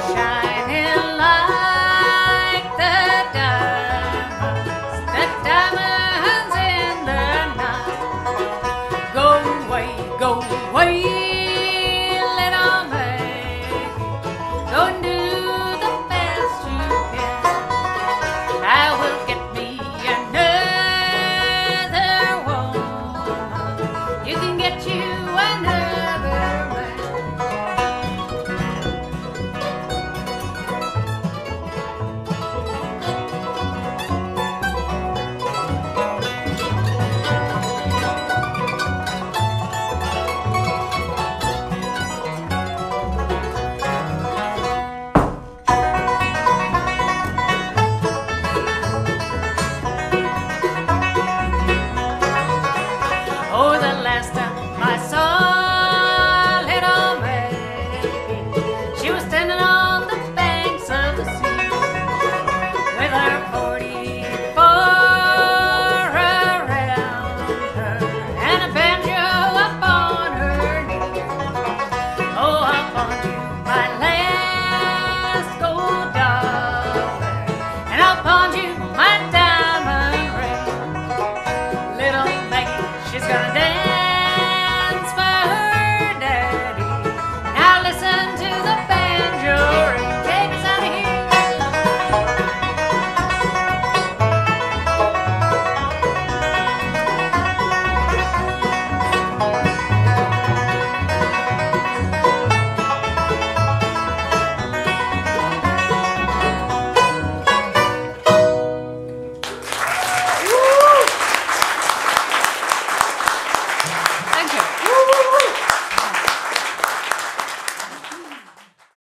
shine. から